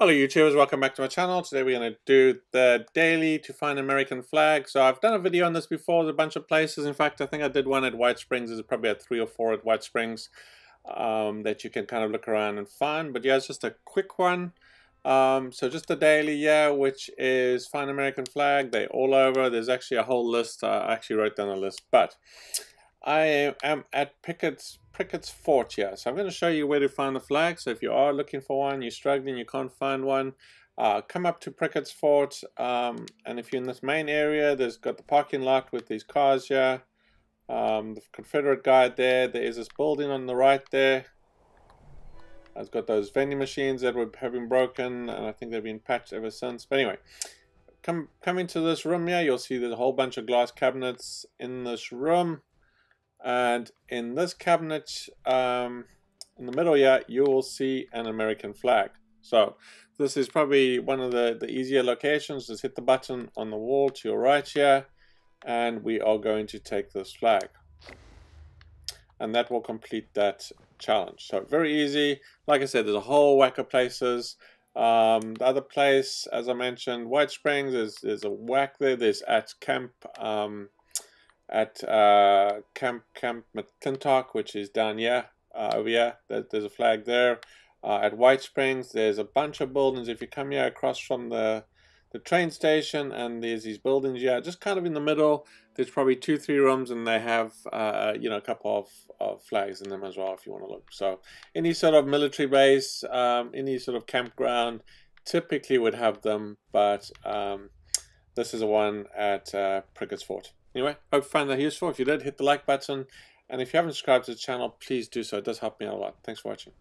Hello YouTubers, welcome back to my channel. Today we're going to do the daily to find American flag. So I've done a video on this before, There's a bunch of places. In fact, I think I did one at White Springs. There's probably at three or four at White Springs um, that you can kind of look around and find. But yeah, it's just a quick one. Um, so just the daily, yeah, which is find American flag. They're all over. There's actually a whole list. I actually wrote down a list. But I am at Prickett's Prickett's Fort here. So I'm going to show you where to find the flag. So if you are looking for one, you're struggling, you can't find one, uh, come up to Prickett's Fort. Um, and if you're in this main area, there's got the parking lot with these cars here. Um, the Confederate guard there. There is this building on the right there. It's got those vending machines that were, have been broken, and I think they've been patched ever since. But anyway, come come into this room here. You'll see there's a whole bunch of glass cabinets in this room. And in this cabinet, um, in the middle here, you will see an American flag. So this is probably one of the, the easier locations. Just hit the button on the wall to your right here, and we are going to take this flag. And that will complete that challenge. So very easy. Like I said, there's a whole whack of places. Um, the other place, as I mentioned, White Springs, there's, there's a whack there. There's at Camp um, at uh, Camp Camp McClintock, which is down here, uh, over here. there's a flag there. Uh, at White Springs, there's a bunch of buildings. If you come here across from the the train station, and there's these buildings here, just kind of in the middle. There's probably two, three rooms, and they have uh, you know a couple of, of flags in them as well, if you want to look. So any sort of military base, um, any sort of campground, typically would have them, but um, this is the one at uh, Prickett's Fort. Anyway, hope you found that useful. If you did, hit the like button. And if you haven't subscribed to the channel, please do so. It does help me out a lot. Thanks for watching.